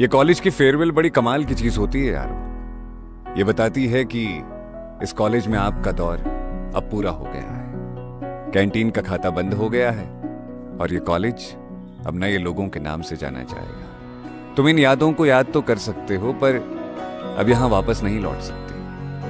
ये कॉलेज की फेयरवेल बड़ी कमाल की चीज़ होती है यार। ये बताती है कि इस कॉलेज में आपका दौर अब पूरा हो गया है। कैंटीन का खाता बंद हो गया है और ये कॉलेज अब नए लोगों के नाम से जाना जाएगा। तुम इन यादों को याद तो कर सकते हो, पर अब यहाँ वापस नहीं लौट सकते।